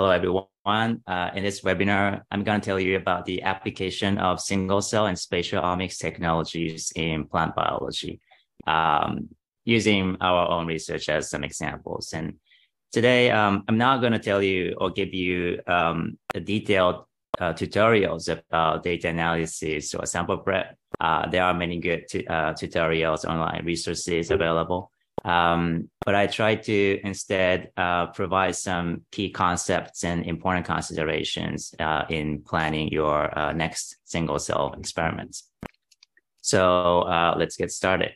hello, everyone. Uh, in this webinar, I'm going to tell you about the application of single cell and spatial omics technologies in plant biology, um, using our own research as some examples. And today, um, I'm not going to tell you or give you um, detailed uh, tutorials about data analysis or sample prep. Uh, there are many good uh, tutorials, online resources available. Um, but I try to instead uh, provide some key concepts and important considerations uh, in planning your uh, next single cell experiments. So uh, let's get started.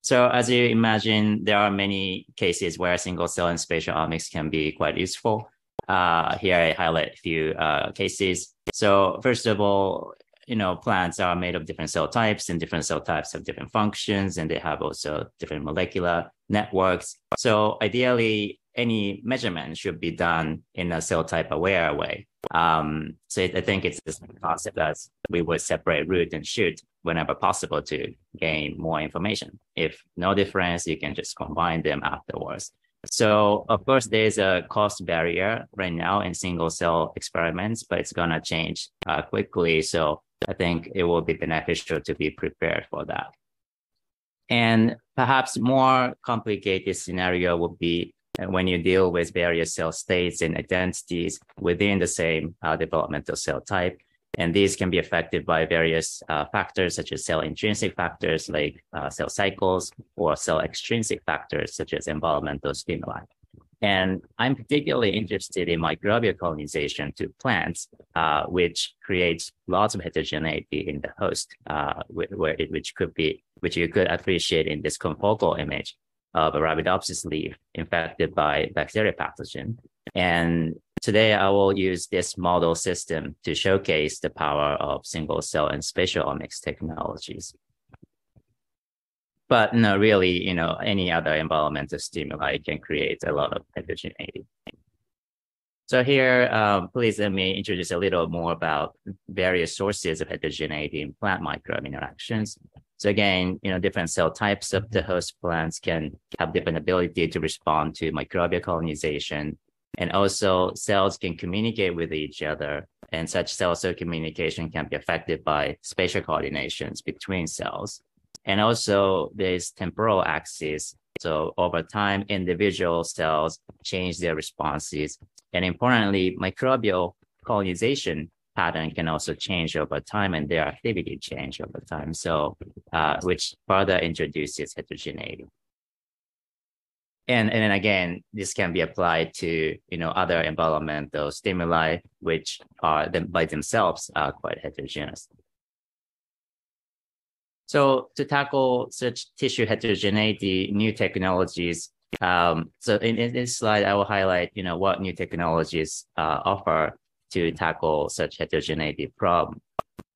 So as you imagine, there are many cases where single cell and spatial omics can be quite useful. Uh, here I highlight a few uh, cases. So first of all, you know, plants are made of different cell types and different cell types have different functions and they have also different molecular networks. So ideally, any measurement should be done in a cell type aware way. Um, so I think it's this concept that we would separate root and shoot whenever possible to gain more information. If no difference, you can just combine them afterwards. So of course, there's a cost barrier right now in single cell experiments, but it's gonna change uh, quickly. So I think it will be beneficial to be prepared for that. And perhaps more complicated scenario would be when you deal with various cell states and identities within the same uh, developmental cell type. And these can be affected by various uh, factors such as cell intrinsic factors like uh, cell cycles or cell extrinsic factors such as environmental stimuli. And I'm particularly interested in microbial colonization to plants, uh, which creates lots of heterogeneity in the host, uh, where it, which could be, which you could appreciate in this confocal image of a Arabidopsis leaf infected by bacteria pathogen. And today I will use this model system to showcase the power of single cell and spatial omics technologies but no, really, you know, any other environmental stimuli can create a lot of heterogeneity. So here, um, please let me introduce a little more about various sources of heterogeneity in plant microbe interactions. So again, you know, different cell types of the host plants can have different ability to respond to microbial colonization. And also cells can communicate with each other and such cell-cell communication can be affected by spatial coordinations between cells. And also there's temporal axis. So over time, individual cells change their responses. And importantly, microbial colonization pattern can also change over time and their activity change over time. So, uh, which further introduces heterogeneity. And, and then again, this can be applied to, you know, other environmental stimuli, which are them by themselves are quite heterogeneous. So to tackle such tissue heterogeneity, new technologies. Um, so in, in, this slide, I will highlight, you know, what new technologies uh, offer to tackle such heterogeneity problem.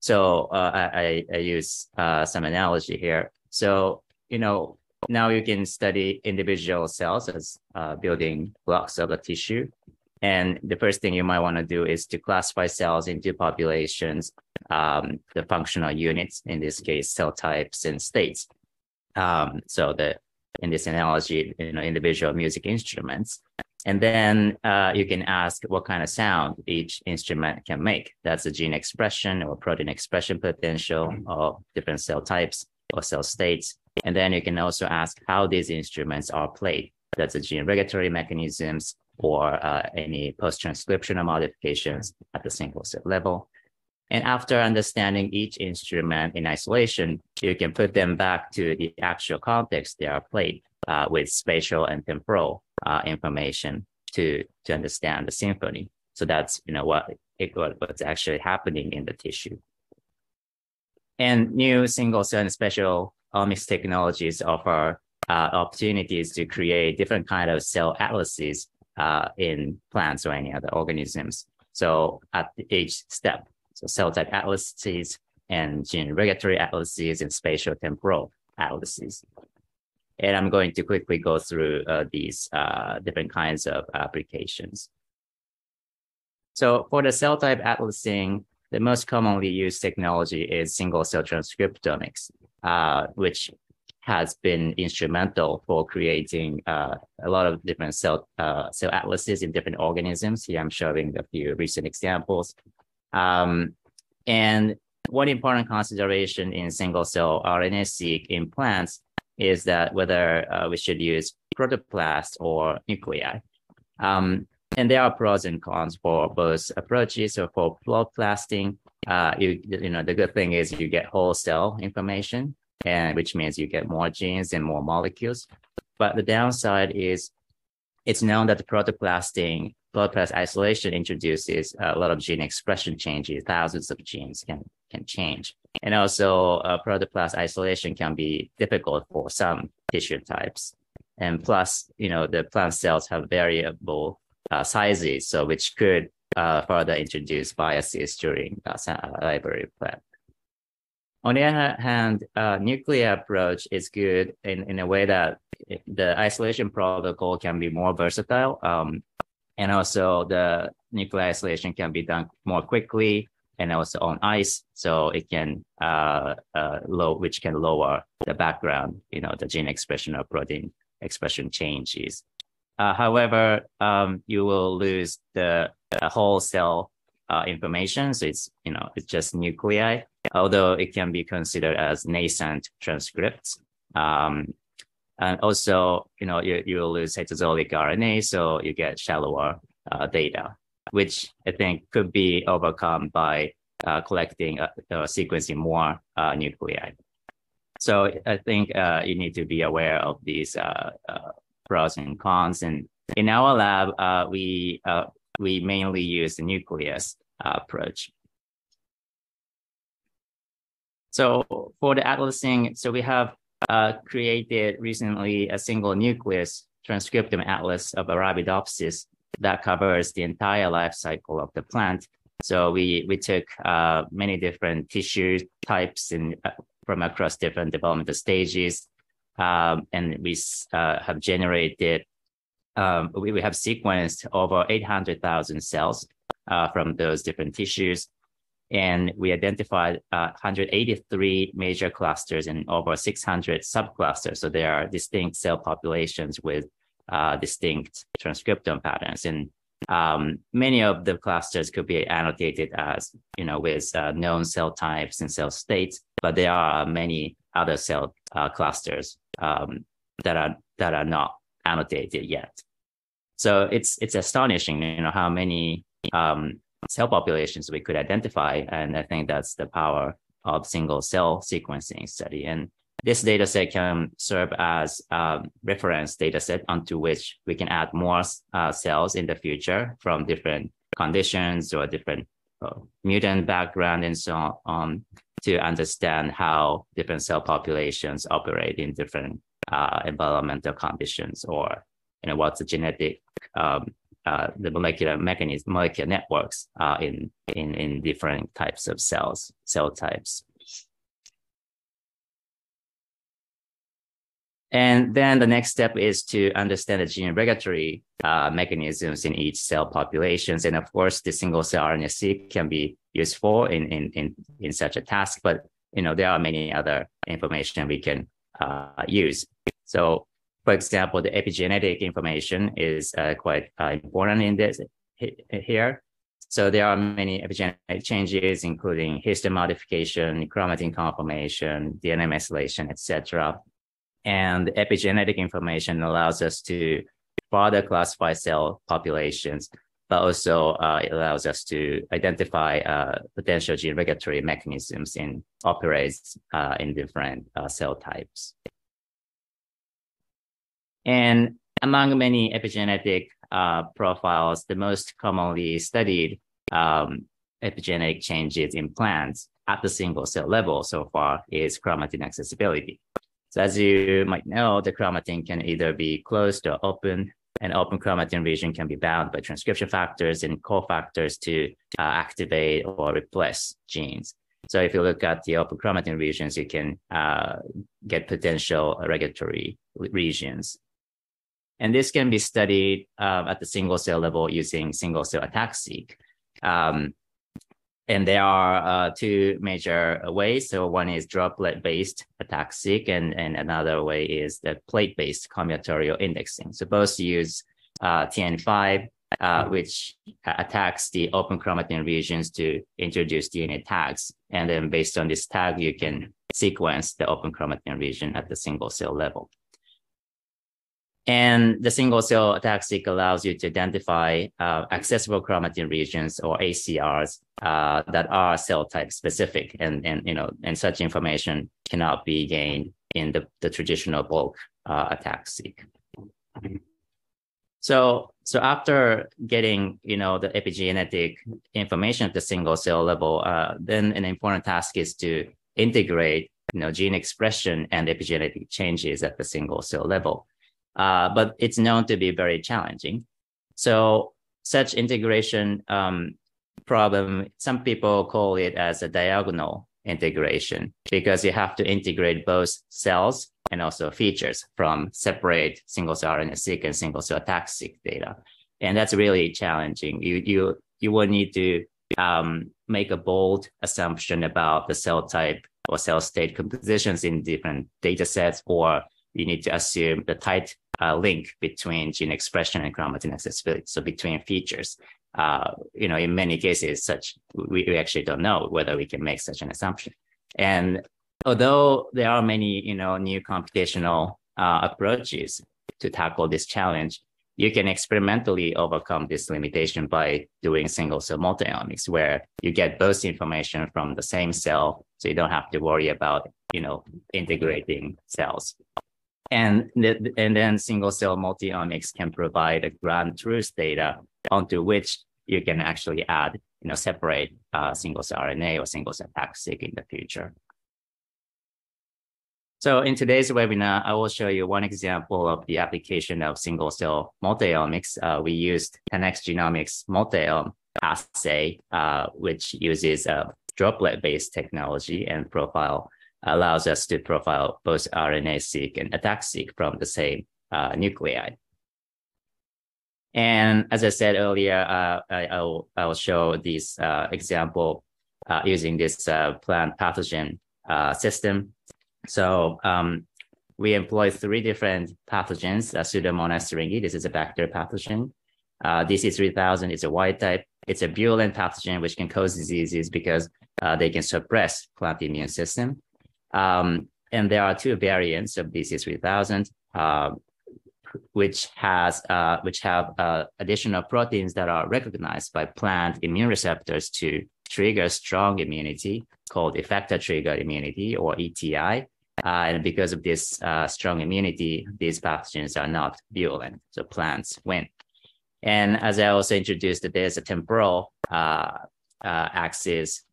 So uh, I, I, use uh, some analogy here. So, you know, now you can study individual cells as uh, building blocks of the tissue. And the first thing you might want to do is to classify cells into populations, um, the functional units, in this case, cell types and states. Um, so the in this analogy, you know, individual music instruments. And then uh, you can ask what kind of sound each instrument can make. That's a gene expression or protein expression potential of different cell types or cell states. And then you can also ask how these instruments are played. That's the gene regulatory mechanisms or uh, any post-transcriptional modifications at the single cell level. And after understanding each instrument in isolation, you can put them back to the actual context they are played uh, with spatial and temporal uh, information to, to understand the symphony. So that's you know what it, what's actually happening in the tissue. And new single cell and spatial omics technologies offer uh, opportunities to create different kind of cell atlases uh, in plants or any other organisms. So at each step, so cell type atlases and gene regulatory atlases and spatial temporal atlases. And I'm going to quickly go through uh, these uh, different kinds of applications. So for the cell type atlasing, the most commonly used technology is single cell transcriptomics, uh, which has been instrumental for creating uh, a lot of different cell uh, cell atlases in different organisms. Here I'm showing a few recent examples. Um, and one important consideration in single cell RNA-seq in plants is that whether uh, we should use protoplast or nuclei. Um, and there are pros and cons for both approaches. So for protoplasting, uh, you, you know, the good thing is you get whole cell information and which means you get more genes and more molecules. But the downside is it's known that the protoplasting protoplast isolation introduces a lot of gene expression changes. Thousands of genes can can change, and also uh, protoplast isolation can be difficult for some tissue types. And plus, you know, the plant cells have variable uh, sizes, so which could uh, further introduce biases during uh, library prep. On the other hand, uh, nuclear approach is good in, in a way that the isolation protocol can be more versatile. Um, and also the nuclear isolation can be done more quickly and also on ice. So it can, uh, uh, low, which can lower the background, you know, the gene expression or protein expression changes. Uh, however, um, you will lose the, the whole cell uh, information. So it's, you know, it's just nuclei although it can be considered as nascent transcripts. Um, and also, you know, you, you lose cytosolic RNA, so you get shallower uh, data, which I think could be overcome by uh, collecting, uh, sequencing more uh, nuclei. So I think uh, you need to be aware of these pros and cons. And in our lab, we we mainly use the nucleus approach. So for the atlasing, so we have uh, created recently a single nucleus transcriptome atlas of Arabidopsis that covers the entire life cycle of the plant. So we we took uh, many different tissue types in, uh, from across different developmental stages, um, and we uh, have generated. Um, we, we have sequenced over 800,000 cells uh, from those different tissues and we identified uh, 183 major clusters and over 600 subclusters. So there are distinct cell populations with uh, distinct transcriptome patterns. And um, many of the clusters could be annotated as, you know, with uh, known cell types and cell states, but there are many other cell uh, clusters um, that are that are not annotated yet. So it's it's astonishing, you know, how many um, cell populations we could identify. And I think that's the power of single cell sequencing study. And this data set can serve as a reference data set onto which we can add more uh, cells in the future from different conditions or different uh, mutant background and so on to understand how different cell populations operate in different uh, environmental conditions or you know what's the genetic um, uh, the molecular mechanism, molecular networks uh, in, in, in different types of cells, cell types. And then the next step is to understand the gene regulatory uh, mechanisms in each cell populations. And of course, the single cell RNA-seq can be useful in, in, in, in such a task, but you know, there are many other information we can uh, use. So for example, the epigenetic information is uh, quite uh, important in this here. So there are many epigenetic changes, including histone modification, chromatin conformation, DNA methylation, etc. And epigenetic information allows us to further classify cell populations, but also uh, allows us to identify uh, potential gene regulatory mechanisms in operates uh, in different uh, cell types. And among many epigenetic uh, profiles, the most commonly studied um, epigenetic changes in plants at the single cell level so far is chromatin accessibility. So as you might know, the chromatin can either be closed or open. An open chromatin region can be bound by transcription factors and cofactors to uh, activate or replace genes. So if you look at the open chromatin regions, you can uh, get potential regulatory regions. And this can be studied uh, at the single cell level using single cell ATAC-seq. Um, and there are uh, two major ways. So one is droplet-based ATAC-seq, and, and another way is the plate-based combinatorial indexing. So both use uh, TN5, uh, which attacks the open chromatin regions to introduce DNA tags. And then based on this tag, you can sequence the open chromatin region at the single cell level. And the single cell ATAC-seq allows you to identify uh, accessible chromatin regions or ACRs uh, that are cell type specific. And, and, you know, and such information cannot be gained in the, the traditional bulk uh, ATAC-seq. So, so after getting, you know, the epigenetic information at the single cell level, uh, then an important task is to integrate, you know, gene expression and epigenetic changes at the single cell level uh, but it's known to be very challenging. So such integration um, problem, some people call it as a diagonal integration because you have to integrate both cells and also features from separate single cell RNA-seq and single cell ATAC-seq data. And that's really challenging. You, you, you will need to um, make a bold assumption about the cell type or cell state compositions in different data sets, or you need to assume the tight uh, link between gene expression and chromatin accessibility. So between features, uh, you know, in many cases, such we, we actually don't know whether we can make such an assumption. And although there are many, you know, new computational uh, approaches to tackle this challenge, you can experimentally overcome this limitation by doing single cell multiomics, where you get both information from the same cell, so you don't have to worry about, you know, integrating cells. And, and then single cell multiomics can provide a ground truth data onto which you can actually add, you know, separate uh, single cell RNA or single cell ATAC-seq in the future. So in today's webinar, I will show you one example of the application of single cell multiomics. Uh, we used 10x Genomics multiome assay, uh, which uses a droplet-based technology and profile allows us to profile both RNA-seq and ATAC-seq from the same uh, nuclei. And as I said earlier, uh, I, will I'll show this uh, example uh, using this uh, plant pathogen uh, system. So um, we employ three different pathogens, Pseudomonas syringae, this is a bacterial pathogen. DC3000 is a wild type. It's a virulent pathogen which can cause diseases because they can suppress plant immune system. Um, and there are two variants of DC3000, uh, which has uh, which have uh, additional proteins that are recognized by plant immune receptors to trigger strong immunity called effector trigger immunity or ETI. Uh, and because of this uh, strong immunity, these pathogens are not virulent, so plants win. And as I also introduced, there's a temporal uh, axis,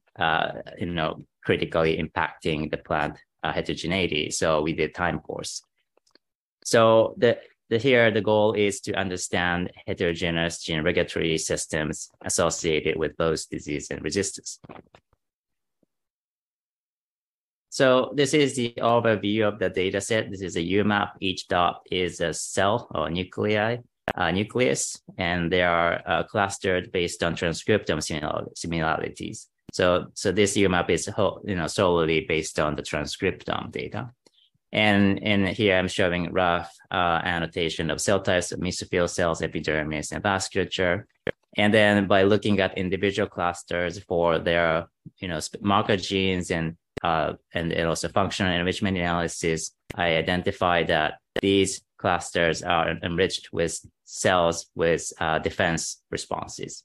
you know, critically impacting the plant uh, heterogeneity. So we did time course. So the, the here the goal is to understand heterogeneous gene regulatory systems associated with both disease and resistance. So this is the overview of the data set. This is a UMAP. Each dot is a cell or nuclei, uh, nucleus, and they are uh, clustered based on transcriptome similarities. So, so this UMAP is you know solely based on the transcriptome data. And, and here I'm showing rough uh, annotation of cell types, mesophyll cells, epidermis, and vasculature. And then by looking at individual clusters for their, you know, marker genes and uh, and, and also functional enrichment analysis, I identify that these clusters are enriched with cells with uh, defense responses.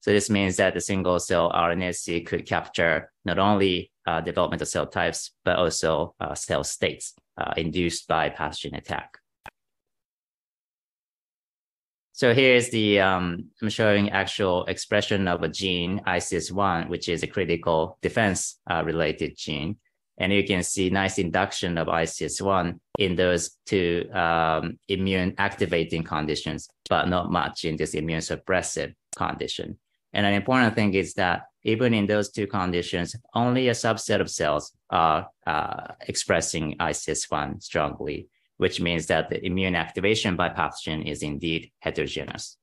So this means that the single cell RNA-seq could capture not only uh, developmental cell types, but also uh, cell states uh, induced by pathogen attack. So here's the, um, I'm showing actual expression of a gene, ICS1, which is a critical defense uh, related gene. And you can see nice induction of ICS1 in those two um, immune activating conditions, but not much in this immune suppressive condition. And an important thing is that even in those two conditions, only a subset of cells are uh, expressing ICS1 strongly, which means that the immune activation by pathogen is indeed heterogeneous.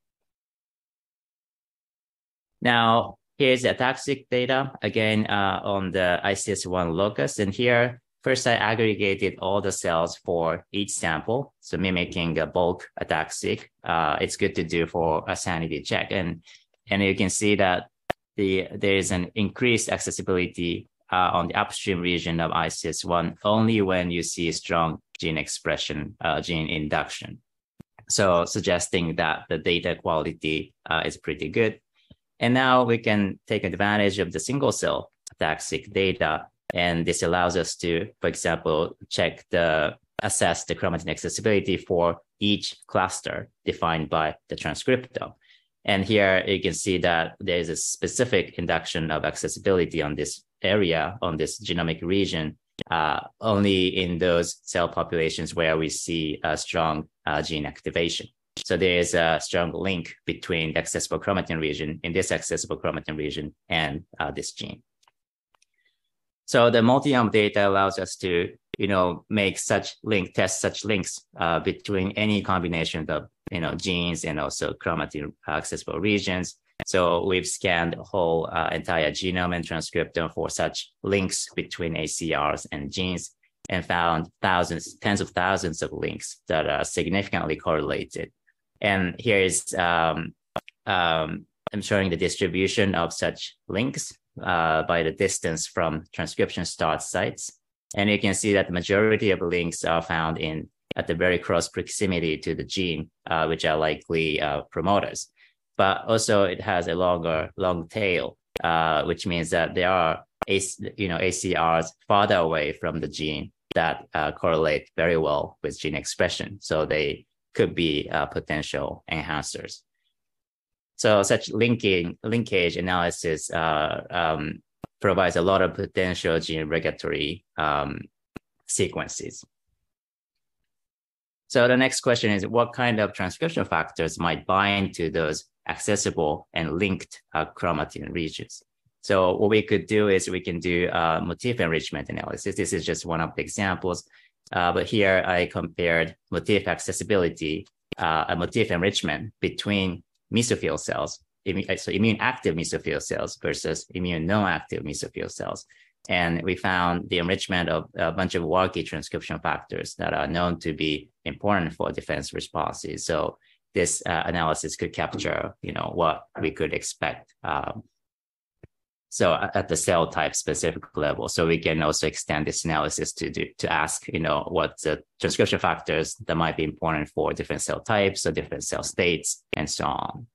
Now, here's the ATAC-seq data again uh, on the ICS1 locus. And here, first I aggregated all the cells for each sample. So mimicking a bulk ATAC-seq. Uh, it's good to do for a sanity check. And, and you can see that the, there is an increased accessibility uh, on the upstream region of ICS1 only when you see strong gene expression, uh, gene induction. So suggesting that the data quality uh, is pretty good. And now we can take advantage of the single cell ATAC-seq data. And this allows us to, for example, check the assess the chromatin accessibility for each cluster defined by the transcriptome. And here you can see that there is a specific induction of accessibility on this area, on this genomic region, uh, only in those cell populations where we see a strong uh, gene activation. So there is a strong link between the accessible chromatin region in this accessible chromatin region and uh, this gene. So the multi-omic data allows us to, you know, make such link, test such links uh, between any combination of, you know, genes and also chromatin accessible regions. So we've scanned the whole uh, entire genome and transcriptome for such links between ACRs and genes and found thousands, tens of thousands of links that are significantly correlated and here is, um, um, I'm showing the distribution of such links uh, by the distance from transcription start sites. And you can see that the majority of links are found in at the very close proximity to the gene, uh, which are likely uh, promoters. But also it has a longer, long tail, uh, which means that there are you know, ACRs farther away from the gene that uh, correlate very well with gene expression. So they could be uh, potential enhancers. So such linking linkage analysis uh, um, provides a lot of potential gene regulatory um, sequences. So the next question is what kind of transcription factors might bind to those accessible and linked uh, chromatin regions? So what we could do is we can do uh, motif enrichment analysis. This is just one of the examples. Uh, but here I compared motif accessibility, uh, a motif enrichment between mesophyll cells, so immune active mesophyll cells versus immune non-active mesophyll cells. And we found the enrichment of a bunch of WRKY transcription factors that are known to be important for defense responses. So this uh, analysis could capture, you know, what we could expect um, so at the cell type specific level. So we can also extend this analysis to do, to ask, you know, what the transcription factors that might be important for different cell types or different cell states and so on.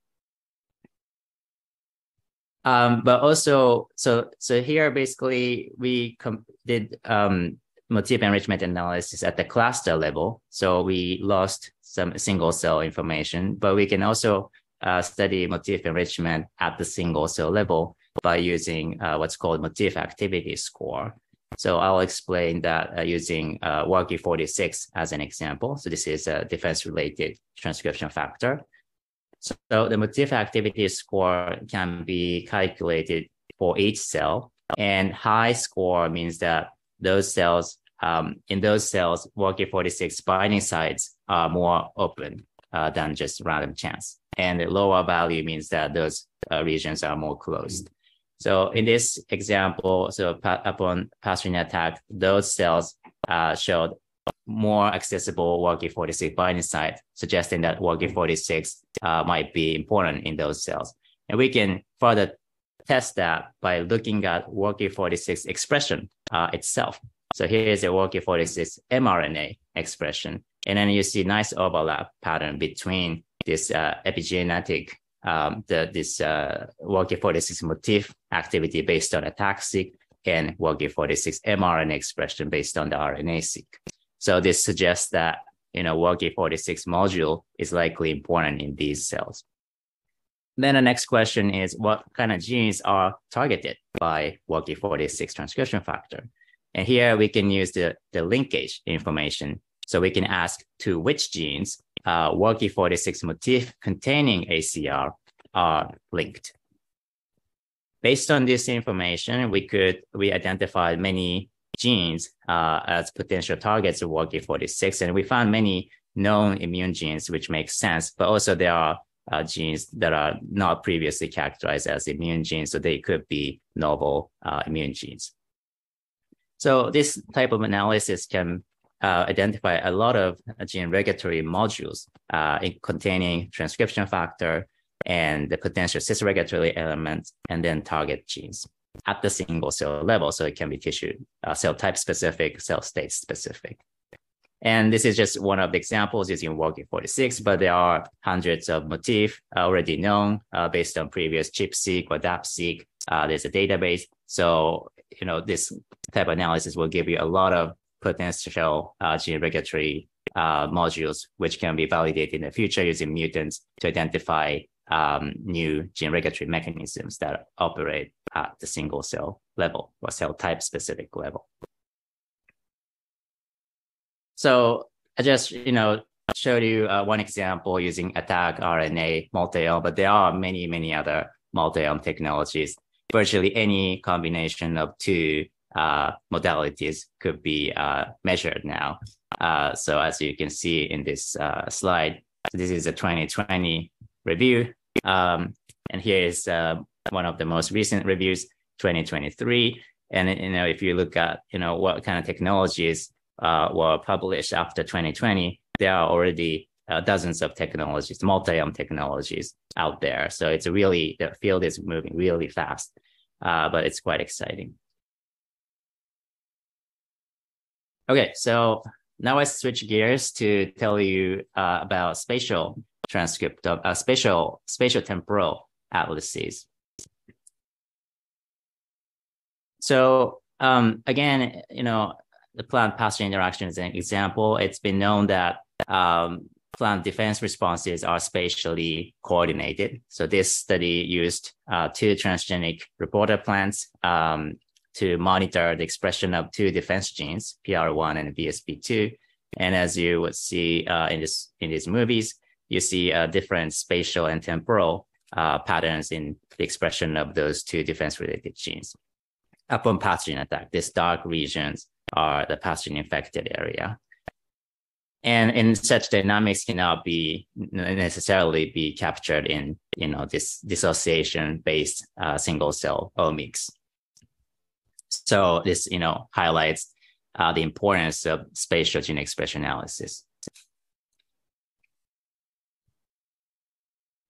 Um, but also, so so here basically we did um, motif enrichment analysis at the cluster level. So we lost some single cell information, but we can also uh, study motif enrichment at the single cell level by using uh, what's called motif activity score. So I'll explain that uh, using uh, WRKY46 as an example. So this is a defense-related transcription factor. So, the motif activity score can be calculated for each cell, and high score means that those cells, um, in those cells, WRKY46 binding sites are more open uh, than just random chance. And the lower value means that those uh, regions are more closed. So in this example, so pa- upon pathogenic attack, those cells uh, showed more accessible WRKY46 binding site, suggesting that WRKY46 uh, might be important in those cells. And we can further test that by looking at WRKY46 expression uh, itself. So here is a WRKY46 mRNA expression. And then you see nice overlap pattern between this uh, epigenetic um, the, this uh, WRKY46 motif activity based on ATAC-seq and WARKI46 mRNA expression based on the RNA-seq. So this suggests that you know WRKY46 module is likely important in these cells. Then the next question is what kind of genes are targeted by WRKY46 transcription factor? And here we can use the, the linkage information. So we can ask to which genes uh, WRKY46 motif containing ACR are linked. Based on this information, we could we identified many genes uh, as potential targets of WRKY46, and we found many known immune genes, which makes sense. But also there are uh, genes that are not previously characterized as immune genes, so they could be novel uh, immune genes. So this type of analysis can uh, identify a lot of gene regulatory modules uh, containing transcription factor and the potential cis-regulatory elements, and then target genes at the single cell level. So it can be tissue uh, cell type specific, cell state specific. And this is just one of the examples using WRKY 46, but there are hundreds of motifs already known uh, based on previous ChIP-seq or DAP-seq. Uh, there's a database. So, you know, this type of analysis will give you a lot of potential uh, gene regulatory uh, modules, which can be validated in the future using mutants to identify um, new gene regulatory mechanisms that operate at the single cell level or cell type specific level. So I just, you know, showed you uh, one example using ATAC RNA multi-omic, but there are many, many other multi-omic technologies. Virtually any combination of two uh, modalities could be uh, measured now. Uh, so as you can see in this uh, slide, this is a 2020 review. Um, and here is uh, one of the most recent reviews, 2023. And you know, if you look at you know what kind of technologies uh, were published after 2020, there are already uh, dozens of technologies, multi-omic technologies out there. So it's really, the field is moving really fast, uh, but it's quite exciting. Okay, so now I switch gears to tell you uh, about spatial transcript of uh, spatial spatial temporal atlases. So um, again, you know, the plant pathogen interaction is an example. It's been known that um, plant defense responses are spatially coordinated. So this study used uh, two transgenic reporter plants um, to monitor the expression of two defense genes, PR1 and VSP2. And as you would see uh, in this in these movies, you see uh, different spatial and temporal uh, patterns in the expression of those two defense-related genes. Upon pathogen attack, these dark regions are the pathogen infected area. And in such dynamics cannot be necessarily be captured in you know this dissociation based uh, single cell omics. So this you know highlights uh, the importance of spatial gene expression analysis.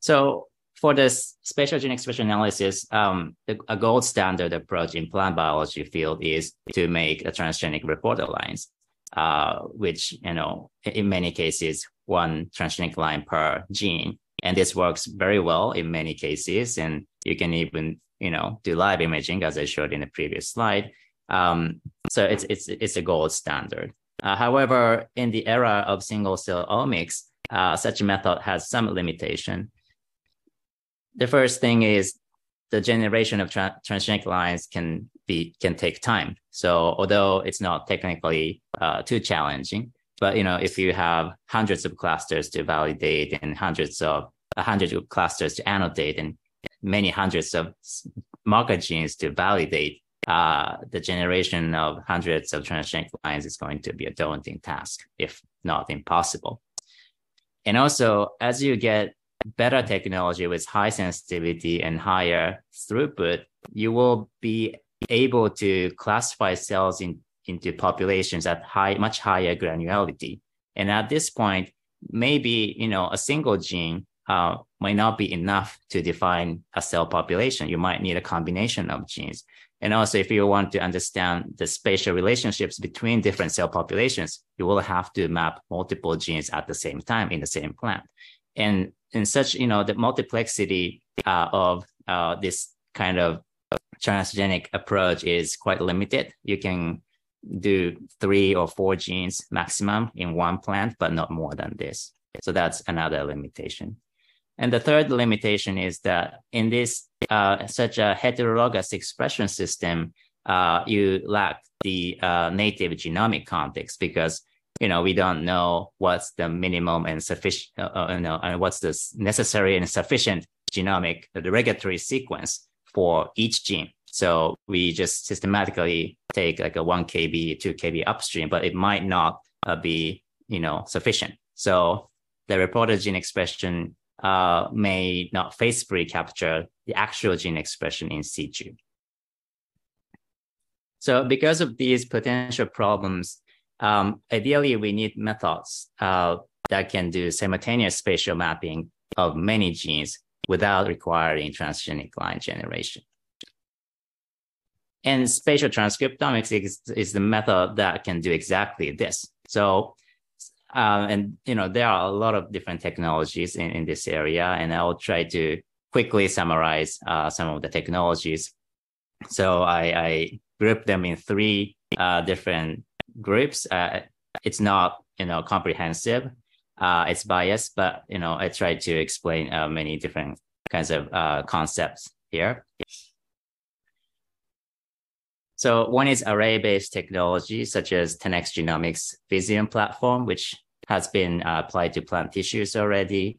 So for this spatial gene expression analysis, um, the, a gold standard approach in plant biology field is to make the transgenic reporter lines, uh, which, you know, in many cases, one transgenic line per gene. And this works very well in many cases. And you can even, you know, do live imaging as I showed in the previous slide. Um, so it's, it's, it's a gold standard. Uh, however, in the era of single cell omics, uh, such a method has some limitation the first thing is the generation of tra- transgenic lines can be can take time. So although it's not technically uh, too challenging, but you know if you have hundreds of clusters to validate and hundreds of hundreds of clusters to annotate and many hundreds of marker genes to validate, uh, the generation of hundreds of transgenic lines is going to be a daunting task, if not impossible. And also, as you get better technology with high sensitivity and higher throughput, you will be able to classify cells in, into populations at high, much higher granularity. And at this point, maybe you know a single gene uh, might not be enough to define a cell population. You might need a combination of genes. And also, if you want to understand the spatial relationships between different cell populations, you will have to map multiple genes at the same time in the same plant. And in such, you know, the multiplexity uh, of uh, this kind of transgenic approach is quite limited. You can do three or four genes maximum in one plant, but not more than this. So that's another limitation. And the third limitation is that in this uh, such a heterologous expression system, uh, you lack the uh, native genomic context because you know, we don't know what's the minimum and sufficient, uh, uh, you know, and what's the necessary and sufficient genomic, regulatory sequence for each gene. So we just systematically take like a one kb, two kb upstream, but it might not uh, be, you know, sufficient. So the reported gene expression uh, may not faithfully capture the actual gene expression in situ. So because of these potential problems, um, ideally we need methods uh, that can do simultaneous spatial mapping of many genes without requiring transgenic line generation. And spatial transcriptomics is, is the method that can do exactly this. So, uh, and you know, there are a lot of different technologies in, in this area, and I'll try to quickly summarize uh, some of the technologies. So I, I group them in three uh, different groups. Uh, it's not, you know, comprehensive. Uh, it's biased, but you know, I try to explain uh, many different kinds of concepts here. So one is array-based technology, such as 10x Genomics Visium platform, which has been uh, applied to plant tissues already.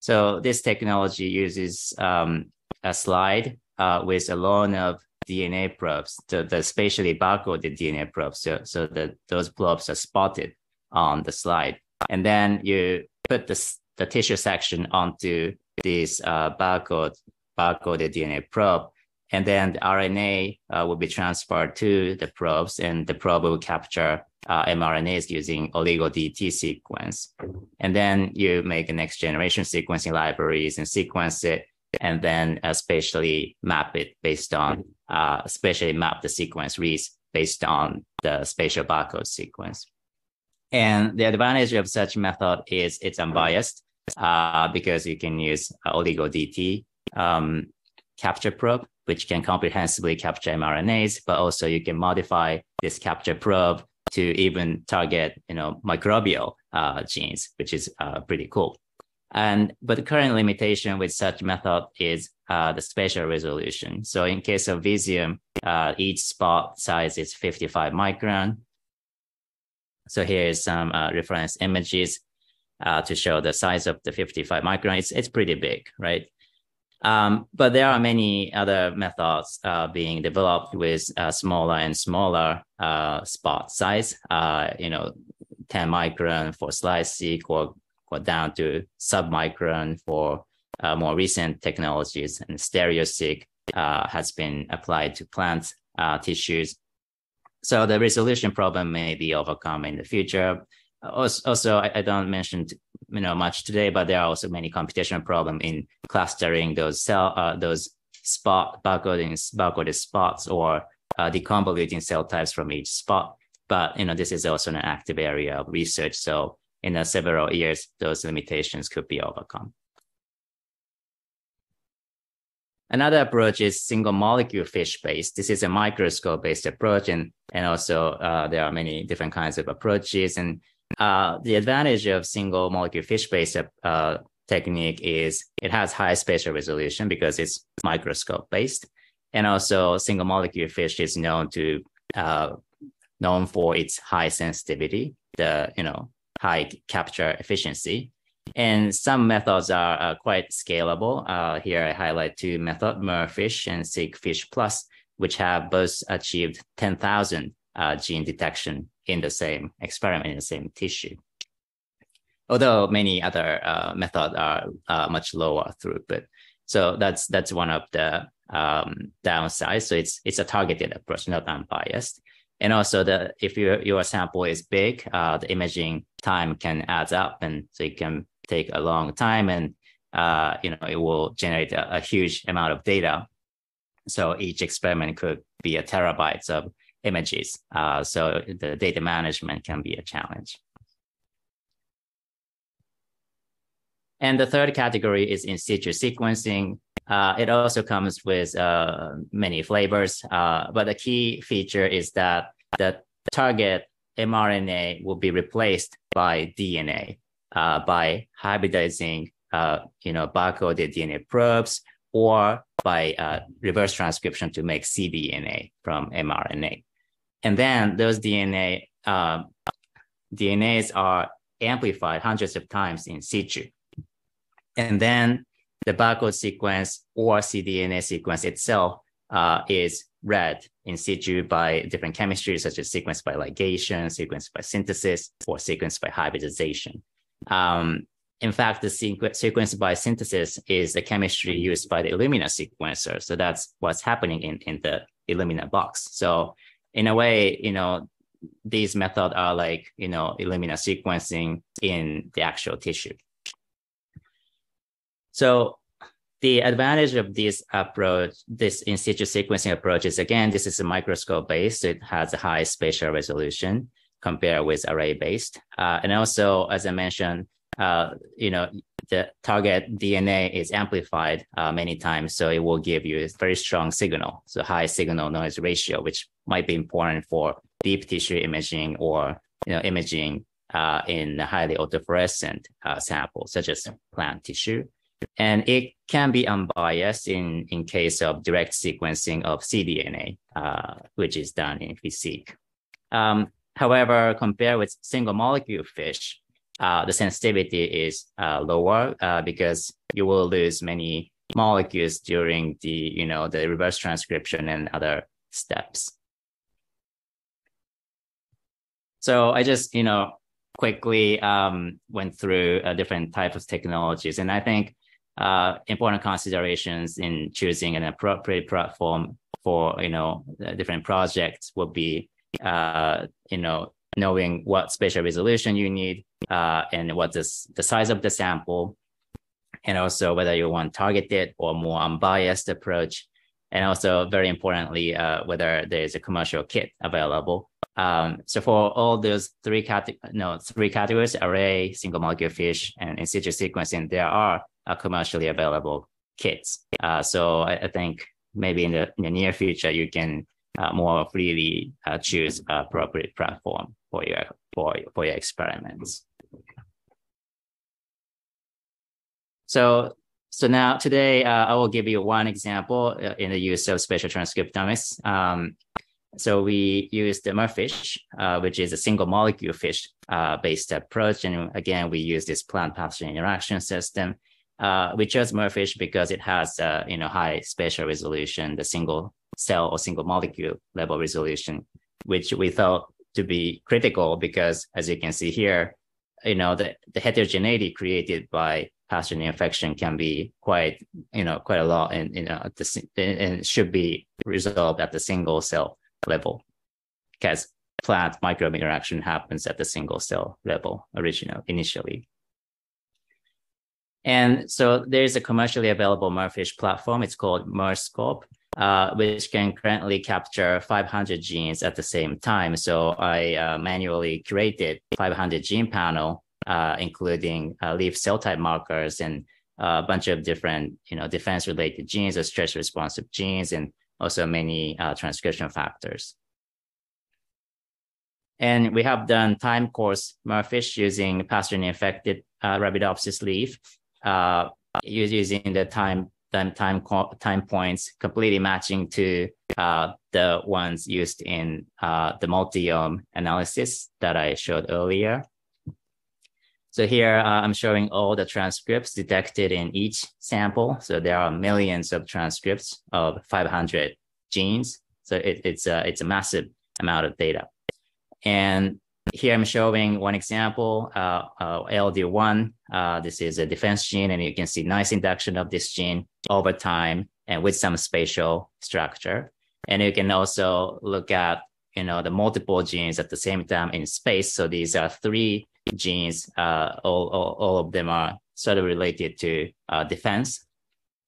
So this technology uses um, a slide uh, with a loan of DNA probes, the, the spatially barcoded DNA probes, so, so that those probes are spotted on the slide. And then you put the, the tissue section onto this uh, barcode, barcoded DNA probe and then the RNA uh, will be transferred to the probes, and the probe will capture uh, mRNAs using oligo-DT sequence. And then you make a next generation sequencing libraries and sequence it, and then uh, spatially map it based on, uh, spatially map the sequence reads based on the spatial barcode sequence. And the advantage of such method is it's unbiased uh, because you can use oligo-DT um, capture probe which can comprehensively capture mRNAs, but also you can modify this capture probe to even target, you know, microbial uh, genes, which is uh, pretty cool. And but the current limitation with such method is uh, the spatial resolution. So in case of Visium, uh, each spot size is 55 micron. So here's some uh, reference images uh, to show the size of the 55 micron. It's it's pretty big, right? Um, but there are many other methods uh, being developed with uh, smaller and smaller uh, spot size, uh, you know, 10 micron for Slide-seq or, or down to submicron for uh, more recent technologies. And stereo-seq uh, has been applied to plant tissues. So the resolution problem may be overcome in the future. Also, I, I don't mention you know much today, but there are also many computational problems in clustering those cell uh, those spot barcoding barcoded spots or uh, deconvoluting cell types from each spot. But you know this is also an active area of research. So in uh, several years, those limitations could be overcome. Another approach is single molecule fish based. This is a microscope based approach, and and also uh, there are many different kinds of approaches. And uh, the advantage of single molecule fish based uh, technique is it has high spatial resolution because it's microscope based. And also single molecule fish is known to uh, known for its high sensitivity, the you know high capture efficiency. And some methods are uh, quite scalable. Uh, here I highlight two methods, MERFISH and seqFISH Plus, which have both achieved 10,000 uh, gene detection in the same experiment in the same tissue. Although many other uh, methods are uh, much lower throughput, so that's that's one of the um, downsides. So it's it's a targeted approach, not unbiased. And also, the if your your sample is big, uh, the imaging time can add up, and so it can take a long time, and uh, you know it will generate a, a huge amount of data. So each experiment could be a terabytes of images. Uh, so the data management can be a challenge. And the third category is in situ sequencing. Uh, it also comes with uh, many flavors, uh, but the key feature is that the target mRNA will be replaced by DNA uh, by hybridizing, uh, you know, barcoded DNA probes or by reverse transcription to make cDNA from mRNA. And then those DNA uh, DNAs are amplified hundreds of times in situ. And then the barcode sequence or cDNA sequence itself uh, is read in situ by different chemistries, such as sequence by ligation, sequence by synthesis, or sequence by hybridization. Um, in fact, the sequ- sequence by synthesis is the chemistry used by the Illumina sequencer. So that's what's happening in, in the Illumina box. So in a way, you know, these methods are like, you know, Illumina sequencing in the actual tissue. So the advantage of this approach, this in situ sequencing approach is again, this is a microscope based. It has a high spatial resolution compared with array based. Uh, and also, as I mentioned, uh, you know, the target DNA is amplified uh, many times, so it will give you a very strong signal, so high signal noise ratio, which might be important for deep tissue imaging or you know imaging uh, in highly autofluorescent uh, samples, such as plant tissue. And it can be unbiased in, in case of direct sequencing of cDNA, uh, which is done in FISSEQ. Um, however, compared with single molecule fish, uh, the sensitivity is uh, lower uh, because you will lose many molecules during the you know the reverse transcription and other steps. So I just you know quickly um, went through uh, different types of technologies, and I think uh, important considerations in choosing an appropriate platform for you know different projects would be uh, you know knowing what spatial resolution you need uh, and what is the size of the sample, and also whether you want targeted or more unbiased approach, and also very importantly, uh, whether there is a commercial kit available. Um, so for all those three cate- no three categories, array, single molecule fish, and in situ sequencing, there are uh, commercially available kits. Uh, so I, I, think maybe in the, in the near future you can uh, more freely uh, choose appropriate platform for your for for your experiments. So so now today uh, I will give you one example uh, in the use of spatial transcriptomics. Um, so we use the MERFISH, uh, which is a single molecule fish uh, based approach. And again, we use this plant pathogen interaction system. Uh, we chose MERFISH because it has uh, you know high spatial resolution, the single cell or single molecule level resolution, which we thought to be critical because as you can see here, you know, the, the heterogeneity created by pathogen infection can be quite, you know, quite a lot and, you know, the, and should be resolved at the single cell level because plant microbe interaction happens at the single cell level original initially. And so there's a commercially available MERFISH platform. It's called MERScope uh, which can currently capture 500 genes at the same time. So I uh, manually created 500 gene panel, uh, including uh, leaf cell type markers and a bunch of different, you know, defense related genes or stress responsive genes, and also many uh, transcription factors. And we have done time course MERFISH using pathogen infected uh, Arabidopsis leaf, using the time time time time points completely matching to uh, the ones used in uh, the multiome analysis that I showed earlier. So here uh, I'm showing all the transcripts detected in each sample. So there are millions of transcripts of 500 genes. So it, it's a it's a massive amount of data. And here I'm showing one example, uh, uh, ALD1. Uh, this is a defense gene, and you can see nice induction of this gene over time and with some spatial structure. And you can also look at, you know, the multiple genes at the same time in space. So these are three genes. Uh, all, all, all of them are sort of related to uh, defense.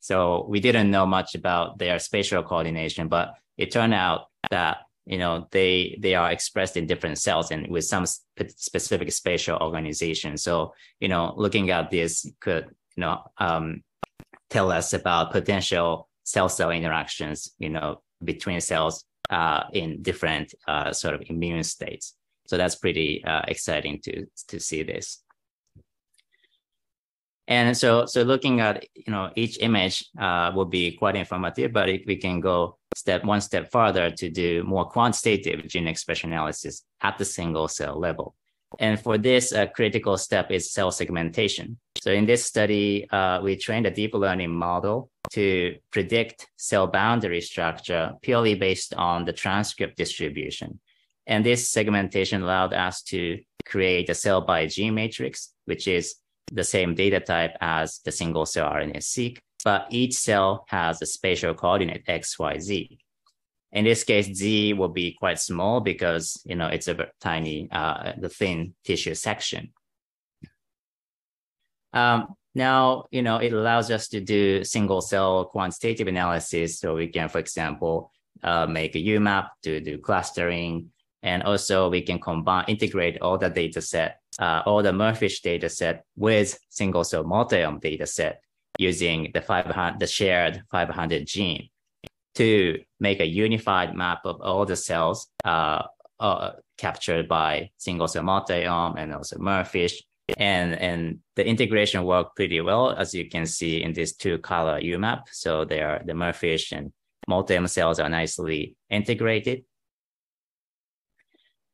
So we didn't know much about their spatial coordination, but it turned out that you know they they are expressed in different cells and with some sp- specific spatial organization. So you know looking at this could you know um, tell us about potential cell cell interactions you know between cells uh, in different uh, sort of immune states. So that's pretty uh, exciting to to see this. And so, so looking at you know each image uh, will be quite informative, but if we can go step one step further to do more quantitative gene expression analysis at the single cell level. And for this, a critical step is cell segmentation. So in this study, uh, we trained a deep learning model to predict cell boundary structure purely based on the transcript distribution. And this segmentation allowed us to create a cell by gene matrix, which is the same data type as the single cell RNA-seq, but each cell has a spatial coordinate X, Y, Z. In this case, Z will be quite small because you know it's a tiny, uh, the thin tissue section. Um, now, you know, it allows us to do single cell quantitative analysis. So we can, for example, uh, make a UMAP to do clustering. And also we can combine, integrate all the data set, uh, all the MERFISH data set with single cell multiome data set using the 500, the shared 500 gene to make a unified map of all the cells uh, uh, captured by single cell multiome and also MERFISH and and the integration worked pretty well as you can see in this two color UMAP. So they are the MERFISH and multi cells are nicely integrated.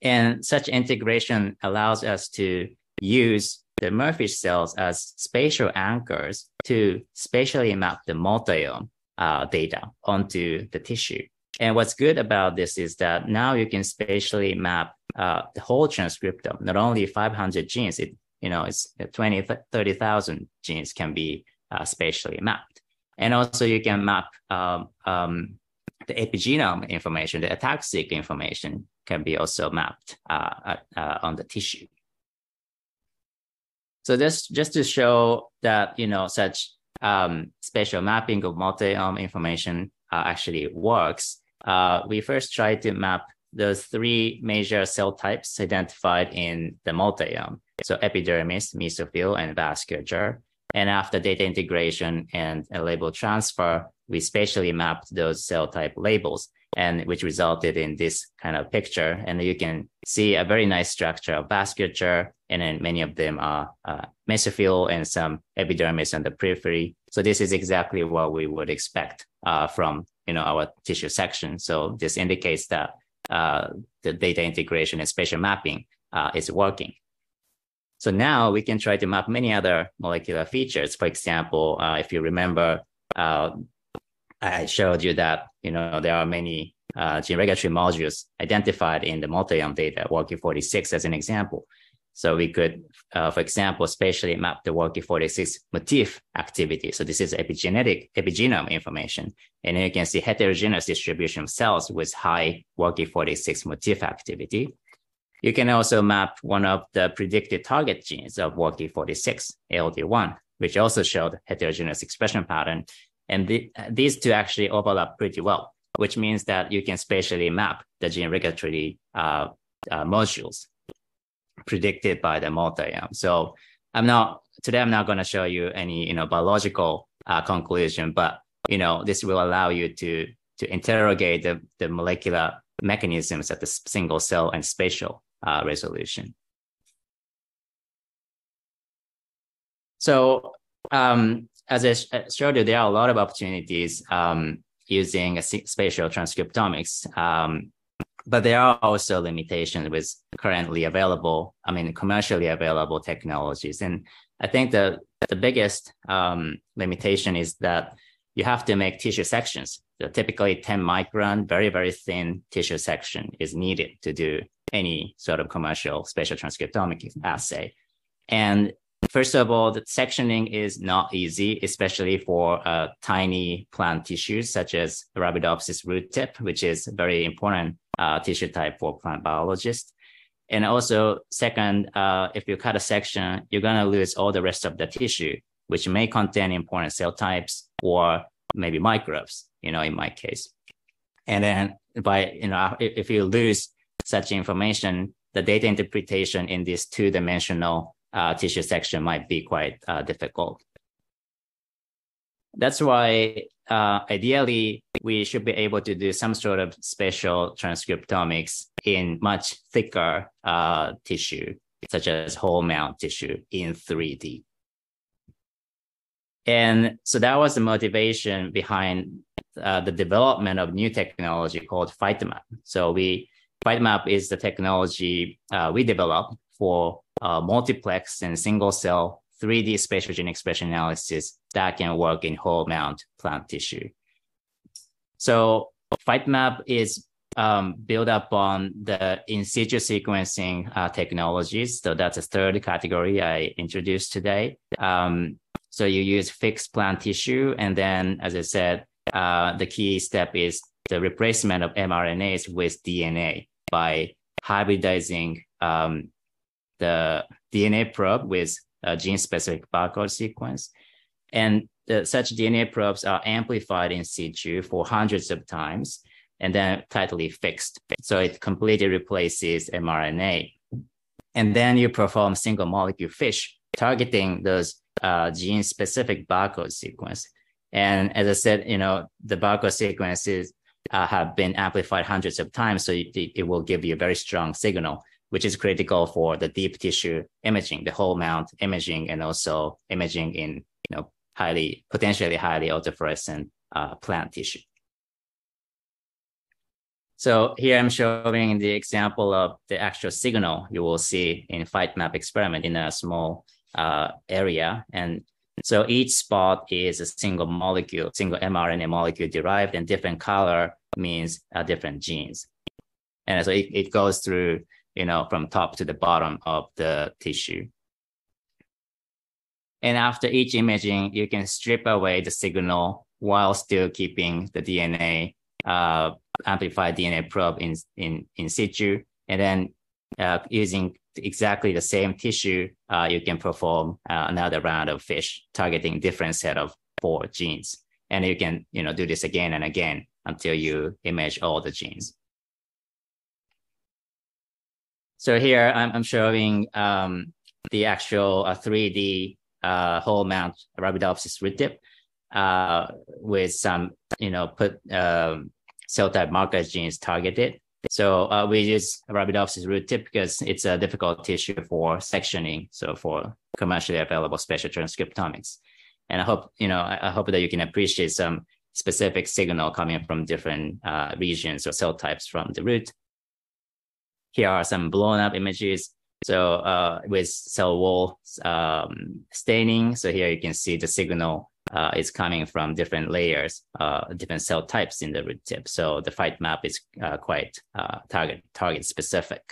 And such integration allows us to use the MERFISH cells as spatial anchors to spatially map the multiome uh, data onto the tissue. And what's good about this is that now you can spatially map uh, the whole transcriptome, not only 500 genes, it you know, it's uh, 20, 30,000 genes can be uh, spatially mapped. And also you can map um, um, the epigenome information, the ATAC-seq information can be also mapped uh, uh, on the tissue. So this just to show that, you know, such um, spatial mapping of multi-omic information uh, actually works. Uh, we first tried to map those three major cell types identified in the multiome. So epidermis, mesophyll, and vasculature. And after data integration and label transfer, we spatially mapped those cell type labels and which resulted in this kind of picture. And you can see a very nice structure of vasculature. And then many of them are uh, mesophyll and some epidermis on the periphery. So this is exactly what we would expect uh, from you know our tissue section. So this indicates that uh, the data integration and spatial mapping uh, is working. So now we can try to map many other molecular features. For example, uh, if you remember, uh, I showed you that you know there are many uh, gene regulatory modules identified in the multiome data, WRKY46 as an example. So we could, uh, for example, spatially map the WRKY46 motif activity. So this is epigenetic epigenome information. And you can see heterogeneous distribution of cells with high WRKY46 motif activity. You can also map one of the predicted target genes of WRKY46, ALD1, which also showed heterogeneous expression pattern. And the, these two actually overlap pretty well, which means that you can spatially map the gene regulatory uh, uh, modules predicted by the multiome. So I'm not today. I'm not going to show you any you know biological uh, conclusion, but you know this will allow you to to interrogate the, the molecular mechanisms at the single cell and spatial uh, resolution. So um, as I showed you, there are a lot of opportunities um, using spatial transcriptomics, um, but there are also limitations with currently available, I mean, commercially available technologies. And I think the, the biggest um, limitation is that you have to make tissue sections. So typically 10 micron, very, very thin tissue section is needed to do any sort of commercial spatial transcriptomic assay. And first of all, the sectioning is not easy, especially for uh, tiny plant tissues such as Arabidopsis root tip, which is very important uh, tissue type for plant biologists. And also, second, uh, if you cut a section, you're going to lose all the rest of the tissue, which may contain important cell types or maybe microbes, you know, in my case. And then by, you know, if you lose such information, the data interpretation in this two-dimensional uh, tissue section might be quite uh, difficult. That's why uh, ideally we should be able to do some sort of spatial transcriptomics in much thicker uh, tissue, such as whole mount tissue in 3D. And so that was the motivation behind uh, the development of new technology called PhytoMap. So we PhytoMap is the technology uh, we developed for uh, multiplex and single cell 3D spatial gene expression analysis that can work in whole mount plant tissue. So PhytoMap is um, build up on the in situ sequencing uh, technologies. So that's a third category I introduced today. Um, so you use fixed plant tissue, and then, as I said, uh, the key step is the replacement of mRNAs with DNA by hybridizing um, the DNA probe with a gene-specific barcode sequence. And the, such DNA probes are amplified in situ for hundreds of times and then tightly fixed. So it completely replaces mRNA. And then you perform single molecule FISH targeting those uh, gene specific barcode sequence. And as I said, you know, the barcode sequences uh, have been amplified hundreds of times. So it, it will give you a very strong signal, which is critical for the deep tissue imaging, the whole mount imaging, and also imaging in, you know, highly, potentially highly autofluorescent uh, plant tissue. So here I'm showing the example of the actual signal you will see in PhytoMap experiment in a small uh, area. And so each spot is a single molecule, single mRNA molecule derived, and different color means uh, different genes. And so it, it goes through, you know, from top to the bottom of the tissue. And after each imaging, you can strip away the signal while still keeping the DNA, uh, amplified DNA probe in, in, in situ. And then uh, using exactly the same tissue, uh, you can perform uh, another round of FISH targeting different set of four genes. And you can, you know, do this again and again until you image all the genes. So here I'm, I'm showing um, the actual uh, 3D uh, whole mount Arabidopsis root tip uh, with some, you know, put um, cell type marker genes targeted. So uh, we use Arabidopsis root tip because it's a difficult tissue for sectioning. So for commercially available spatial transcriptomics. And I hope, you know, I, I hope that you can appreciate some specific signal coming from different uh, regions or cell types from the root. Here are some blown up images. So uh, with cell wall um, staining, so here you can see the signal uh, is coming from different layers, uh, different cell types in the root tip. So the PhytoMap is uh, quite uh, target target specific.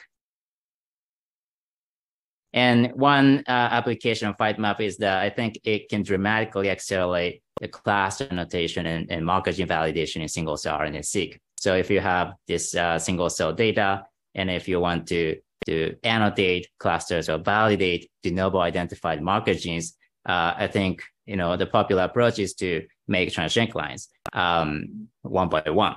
And one uh, application of PhytoMap is that I think it can dramatically accelerate the cluster annotation and, and marker gene validation in single cell RNA-seq. So if you have this single cell data, and if you want to to annotate clusters or validate de novo identified marker genes, I think you know, the popular approach is to make transgenic lines um, one by one.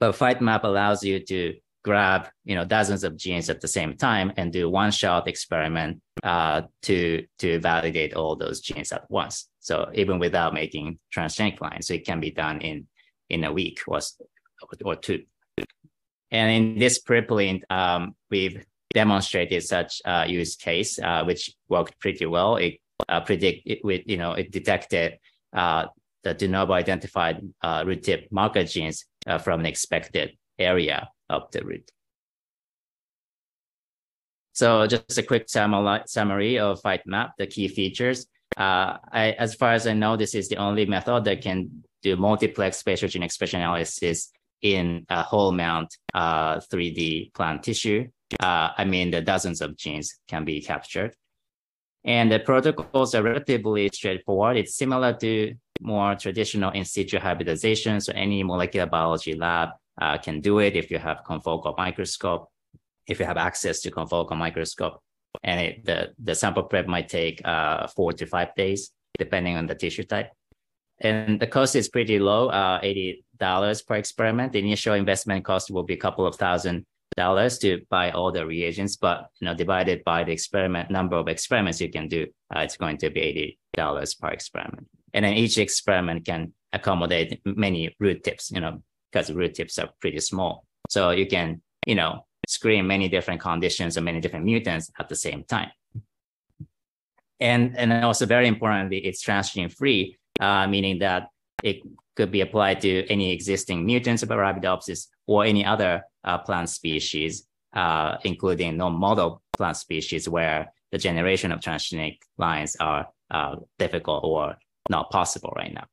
But PhytoMap allows you to grab, you know, dozens of genes at the same time and do one shot experiment uh, to to validate all those genes at once. So even without making transgenic lines, so it can be done in in a week or or two. And in this preprint, um, we've demonstrated such uh, use case, uh, which worked pretty well. It uh, predict it with, you know, it detected uh, the de novo identified uh, root tip marker genes uh, from an expected area of the root. So just a quick summary of PhytoMap, the key features. I, as far as I know, this is the only method that can do multiplex spatial gene expression analysis in a whole mount uh, 3D plant tissue. Uh, I mean, the dozens of genes can be captured. And the protocols are relatively straightforward. It's similar to more traditional in situ hybridization. So any molecular biology lab uh, can do it if you have confocal microscope, if you have access to confocal microscope. And it, the, the sample prep might take uh, four to five days, depending on the tissue type. And the cost is pretty low, uh, $80 per experiment. The initial investment cost will be a couple of thousand dollars to buy all the reagents, but you know, divided by the experiment number of experiments you can do, uh, it's going to be eighty dollars per experiment. And then each experiment can accommodate many root tips, you know, because root tips are pretty small. So you can, you know, screen many different conditions and many different mutants at the same time. And and also very importantly, it's transgene free, uh, meaning that it could be applied to any existing mutants of Arabidopsis or any other uh, plant species, uh, including non-model plant species where the generation of transgenic lines are uh, difficult or not possible right now.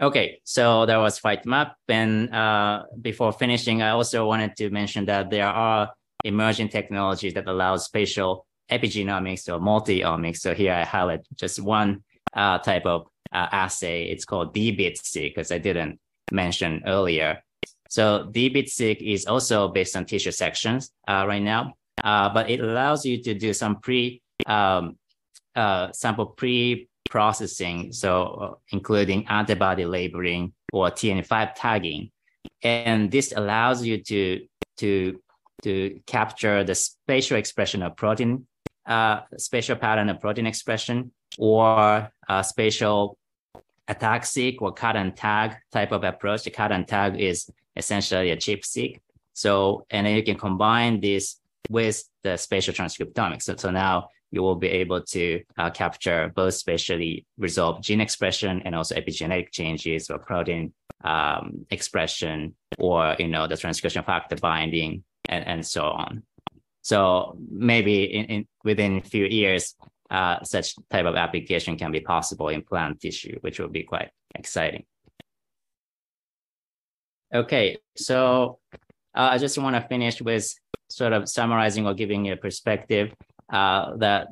Okay, so that was PhytoMap. And uh, before finishing, I also wanted to mention that there are emerging technologies that allow spatial epigenomics or multi-omics. So here I highlight just one uh, type of uh, assay. It's called DBIT-seq because I didn't mention earlier. So DBIT-seq is also based on tissue sections uh, right now, uh, but it allows you to do some pre um, uh, sample pre processing, so uh, including antibody labeling or TN5 tagging. And this allows you to, to, to capture the spatial expression of protein, uh, spatial pattern of protein expression, or uh, spatial ATAC-seq or cut and tag type of approach. The cut and tag is essentially a ChIP-seq. So, and then you can combine this with the spatial transcriptomics. So, so now you will be able to uh, capture both spatially resolved gene expression and also epigenetic changes or protein um, expression or you know the transcription factor binding and, and so on. So maybe in, in within a few years, uh, such type of application can be possible in plant tissue, which will be quite exciting. Okay, so uh, I just want to finish with sort of summarizing or giving you a perspective uh, that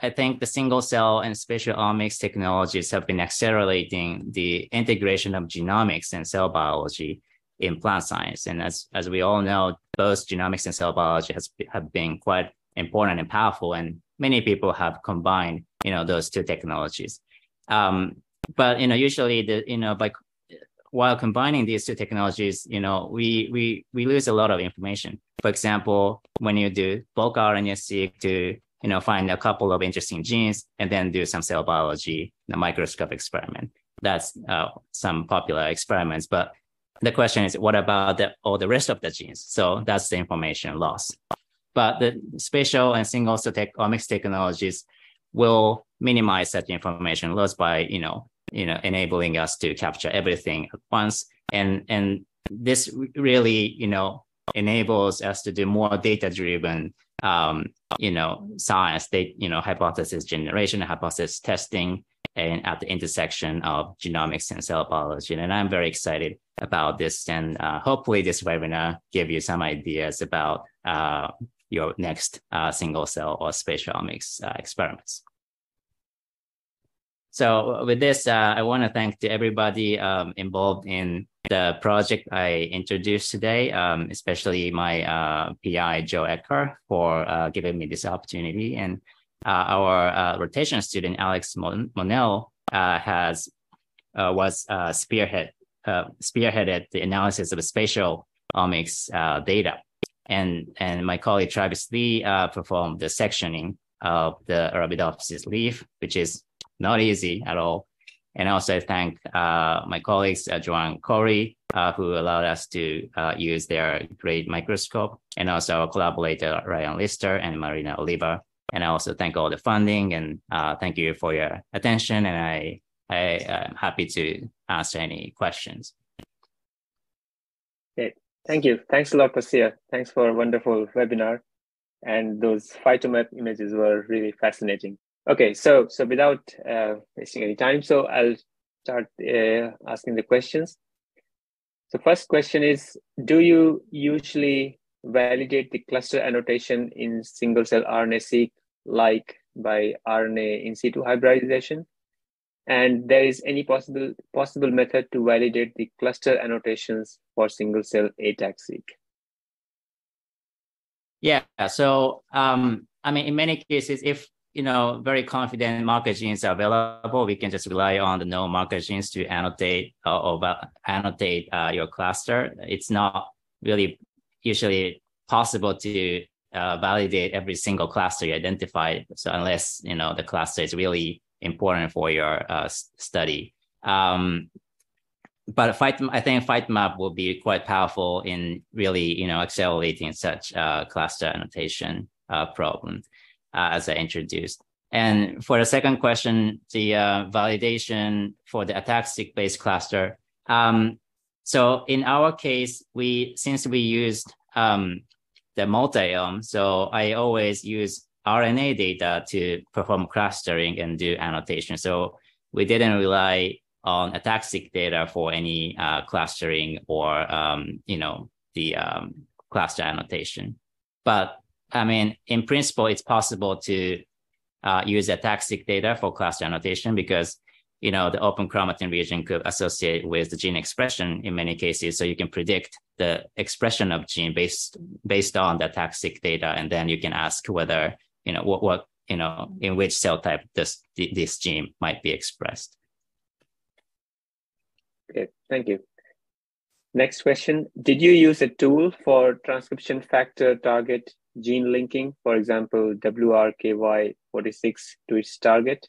I think the single cell and spatial omics technologies have been accelerating the integration of genomics and cell biology in plant science. And as, as we all know, both genomics and cell biology has have been quite important and powerful, and many people have combined, you know, those two technologies. Um, but you know, usually the you know by while combining these two technologies, you know, we we we lose a lot of information. For example, when you do bulk RNA-seq to you know find a couple of interesting genes and then do some cell biology, the microscope experiment. That's uh, some popular experiments, but the question is, what about the, all the rest of the genes? So that's the information loss. But the spatial and single omics technologies will minimize that information loss by, you know, you know, enabling us to capture everything at once. And and this really, you know, enables us to do more data-driven, um, you know, science, they, you know, hypothesis generation, hypothesis testing, and at the intersection of genomics and cell biology. And I'm very excited about this. And uh, hopefully this webinar give you some ideas about uh, your next uh, single cell or spatial omics uh, experiments. So with this, uh, I want to thank to everybody um, involved in the project I introduced today, um, especially my uh, PI, Joe Ecker, for uh, giving me this opportunity. And uh, our uh, rotation student, Alex Mon- Monell, uh, has was spearhead, spearheaded the analysis of spatial omics data. And, and my colleague Travis Lee performed the sectioning of the Arabidopsis leaf, which is not easy at all. And I also thank uh, my colleagues, uh, Joanne Chory, uh, who allowed us to uh, use their great microscope, and also our collaborator, Ryan Lister and Marina Oliva. And I also thank all the funding and uh, thank you for your attention. And I, I am happy to answer any questions. Great. Thank you. Thanks a lot, Pasir. Thanks for a wonderful webinar. And those phytomap images were really fascinating. Okay, so so without uh, wasting any time, so I'll start uh, asking the questions. So first question is, do you usually validate the cluster annotation in single cell RNA-seq like by RNA in situ hybridization? And there is any possible possible method to validate the cluster annotations for single cell ATAC-seq? Yeah, so um, I mean, in many cases, if you know, very confident marker genes are available, we can just rely on the known marker genes to annotate uh, or annotate uh, your cluster. It's not really usually possible to uh, validate every single cluster you identify. So unless you know the cluster is really important for your uh, study. Um, but fight, I think PhytoMap will be quite powerful in really, you know, accelerating such uh, cluster annotation uh, problem uh, as I introduced. And for the second question, the uh, validation for the ATAC-seq based cluster. Um, so in our case, we since we used um, the multiome, so I always use RNA data to perform clustering and do annotation. So we didn't rely on ATAC-seq data for any uh, clustering or um, you know the um, cluster annotation. But I mean, in principle, it's possible to uh, use ATAC-seq data for cluster annotation because you know the open chromatin region could associate with the gene expression in many cases, so you can predict the expression of gene based based on the ATAC-seq data, and then you can ask whether you know what what you know in which cell type this this gene might be expressed. Okay, thank you. Next question. Did you use a tool for transcription factor target gene linking, for example, WRKY46 to its target?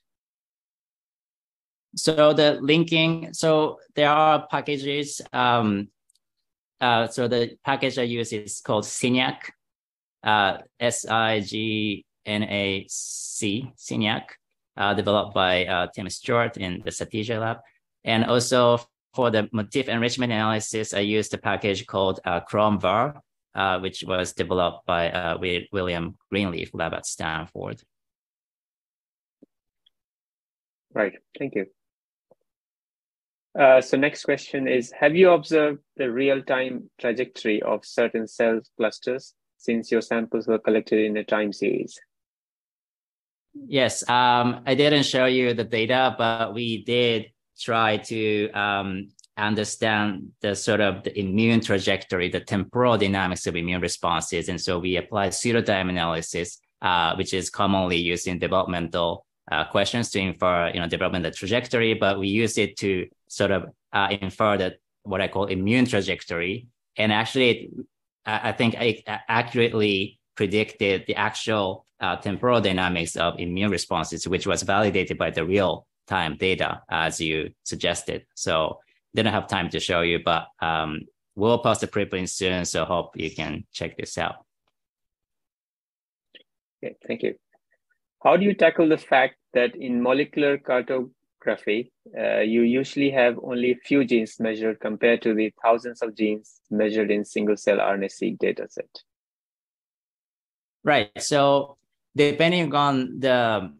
So the linking, so there are packages. Um, uh, so the package I use is called SIGNAC, uh, S-I-G-N-A-C, SIGNAC, uh, developed by uh, Tim Stuart in the Satija lab. And also for the motif enrichment analysis, I used a package called uh, chromVAR, uh, which was developed by uh, William Greenleaf lab at Stanford. Right, thank you. Uh, so next question is, have you observed the real-time trajectory of certain cell clusters since your samples were collected in a time series? Yes, um, I didn't show you the data, but we did try to um, understand the sort of the immune trajectory, the temporal dynamics of immune responses. And so we applied pseudotime analysis, uh, which is commonly used in developmental uh, questions to infer, you know, developmental trajectory, but we use it to sort of uh, infer that what I call immune trajectory. And actually, it, I think it accurately predicted the actual uh, temporal dynamics of immune responses, which was validated by the real time data as you suggested. So didn't have time to show you, but um, we'll post the preprint soon. So hope you can check this out. Okay, thank you. How do you tackle the fact that in molecular cartography, uh, you usually have only few genes measured compared to the thousands of genes measured in single cell RNA-seq dataset? Right. So depending on the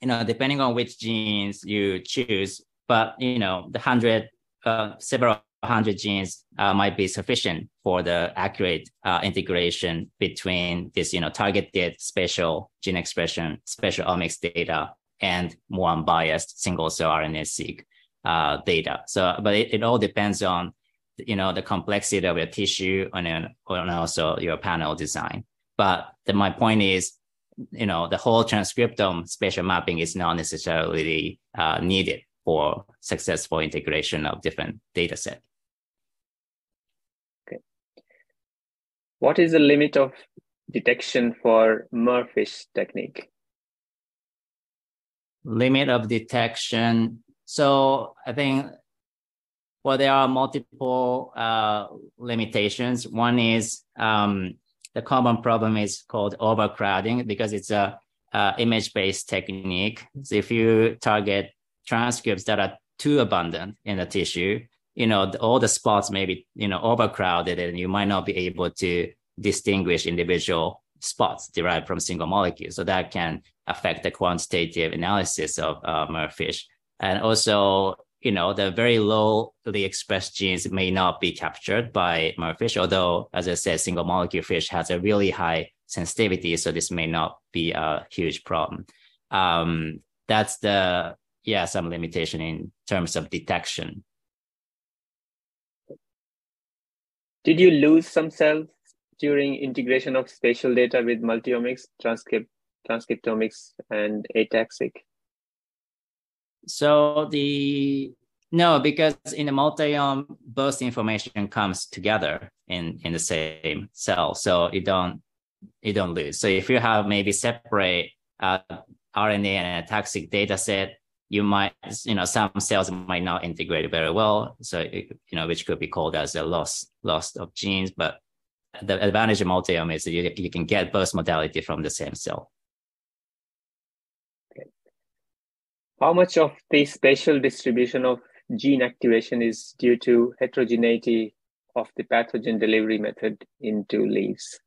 you know, depending on which genes you choose, but you know, the hundred, uh, several hundred genes uh, might be sufficient for the accurate uh, integration between this, you know, targeted spatial gene expression, spatial omics data, and more unbiased single cell RNA-seq uh, data. So, but it, it all depends on, you know, the complexity of your tissue and, and also your panel design. But the, my point is, you know, the whole transcriptome spatial mapping is not necessarily uh, needed for successful integration of different data set. Okay. What is the limit of detection for MERFISH technique? Limit of detection. So I think, well, there are multiple uh, limitations. One is um, the common problem is called overcrowding because it's a, a image-based technique. So if you target transcripts that are too abundant in the tissue, you know, all the spots may be, you know, overcrowded and you might not be able to distinguish individual spots derived from single molecules. So that can affect the quantitative analysis of uh, MERFISH. And also, you know, the very lowly expressed genes may not be captured by MERFISH, although, as I said, single molecule fish has a really high sensitivity, so this may not be a huge problem. Um, that's the, yeah, some limitation in terms of detection. Did you lose some cells during integration of spatial data with multiomics, transcript, transcriptomics, and ATAC-seq? So the no, because in the multiome, both information comes together in in the same cell, so you don't you don't lose. So if you have maybe separate uh, RNA and ATAC-seq data set, you might you know some cells might not integrate very well. So you know which could be called as a loss loss of genes, but the advantage of multiome is that you, you can get both modality from the same cell. How much of the spatial distribution of gene activation is due to heterogeneity of the pathogen delivery method into leaves?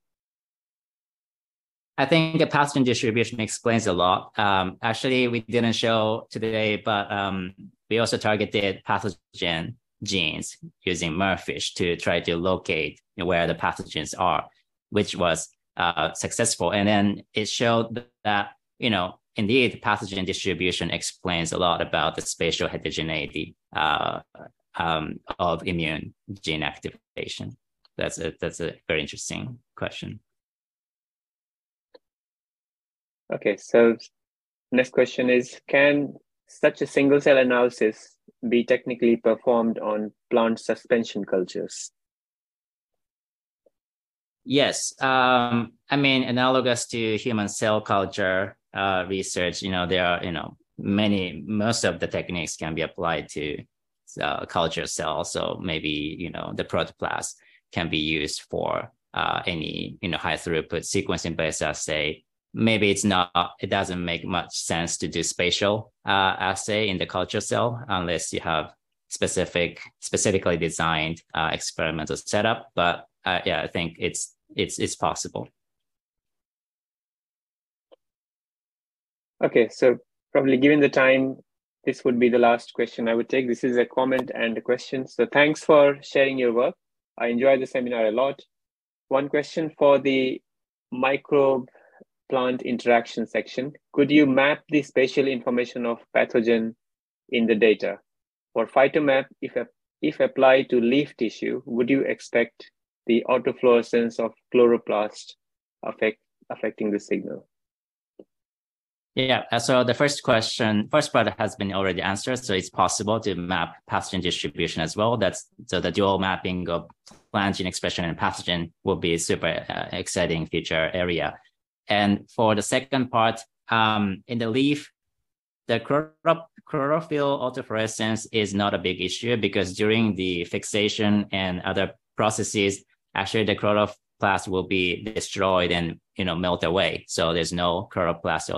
I think the pathogen distribution explains a lot. Um, actually, we didn't show today, but um, we also targeted pathogen genes using MERFISH to try to locate where the pathogens are, which was uh, successful. And then it showed that, you know, indeed, pathogen distribution explains a lot about the spatial heterogeneity uh, um, of immune gene activation. That's a, that's a very interesting question. Okay, so next question is, can such a single cell analysis be technically performed on plant suspension cultures? Yes, um, I mean analogous to human cell culture uh, research. You know, there are you know many most of the techniques can be applied to uh, culture cells. So maybe you know the protoplast can be used for uh, any you know high throughput sequencing based assay. Maybe it's not. It doesn't make much sense to do spatial uh, assay in the culture cell unless you have specific specifically designed uh, experimental setup. But uh, yeah, I think it's it's it's possible. Okay, so probably given the time, this would be the last question I would take. This is a comment and a question. So thanks for sharing your work. I enjoyed the seminar a lot. One question for the microbe plant interaction section. Could you map the spatial information of pathogen in the data? For phytomap, if, if applied to leaf tissue, would you expect the autofluorescence of chloroplast affect, affecting the signal? Yeah, uh, so the first question, first part has been already answered. So it's possible to map pathogen distribution as well. That's so the dual mapping of plant gene expression and pathogen will be a super uh, exciting future area. And for the second part, um, in the leaf, the chlorophyll autofluorescence is not a big issue because during the fixation and other processes, actually the chloroplast will be destroyed and you know melt away. So there's no chloroplast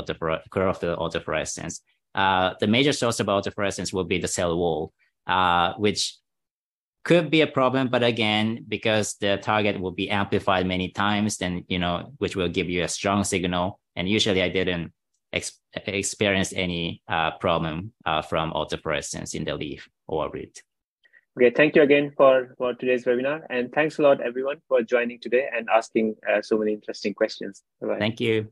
chlorophyll autofluorescence. Uh, the major source of autofluorescence will be the cell wall, uh, which could be a problem, but again, because the target will be amplified many times, then you know, which will give you a strong signal. And usually, I didn't ex- experience any uh, problem uh, from autofluorescence in the leaf or root. Okay, thank you again for, for today's webinar. And thanks a lot, everyone, for joining today and asking uh, so many interesting questions. Bye-bye. Thank you.